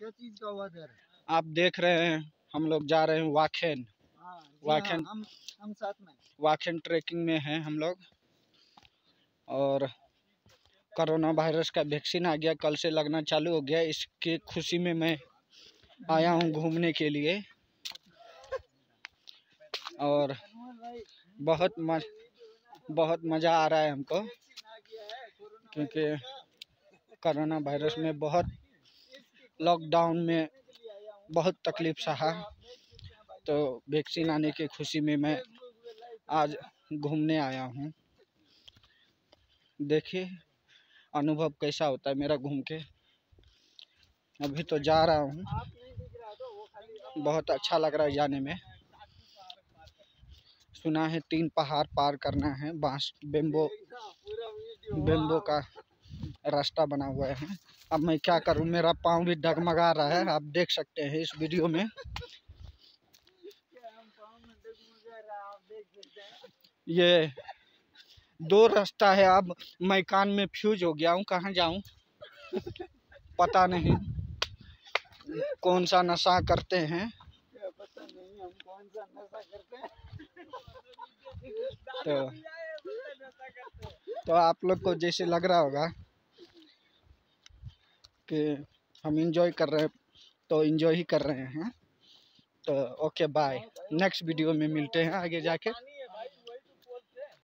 क्या चीज़ का हुआ आप देख रहे हैं हम लोग जा रहे हैं वाखेन। हाँ वाखेन। हाँ, हम हम साथ में। वाखेन ट्रैकिंग में हैं हम लोग। और कोरोना वायरस का वैक्सीन आ गया कल से लगना चालू हो गया। इसके खुशी में मैं आया हूँ घूमने के लिए। और बहुत मज बहुत मज़ा आ रहा है हमको क्योंकि कोरोना वायरस में बहुत लॉकडाउन में बहुत तकलीफ़ सहा। तो वैक्सीन आने की खुशी में मैं आज घूमने आया हूँ। देखिए, अनुभव कैसा होता है मेरा घूम के। अभी तो जा रहा हूँ। बहुत अच्छा लग रहा है जाने में। सुना है तीन पहाड़ पार करना है, बाँस, बेम्बो बेम्बो का रास्ता बना हुआ है। अब मैं क्या करूँ? मेरा पाँव भी डगमगा रहा है। आप देख सकते हैं इस वीडियो में। ये दो रास्ता है। अब मैं कान में फ्यूज हो गया हूँ। कहाँ जाऊँ? पता नहीं। कौन सा नशा करते हैं? कौन सा नशा करते हैं तो तो आप लोग को जैसे लग रहा होगा कि हम इंजॉय कर रहे हैं तो इंजॉय ही कर रहे हैं तो ओके बाय नेक्स्ट वीडियो में मिलते हैं आगे जाके.